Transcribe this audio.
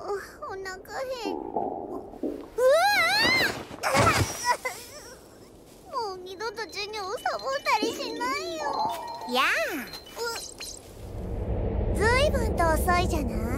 お腹へんうわ もう二度と授業をサボったりしないよ。やあずいぶんと遅いじゃない？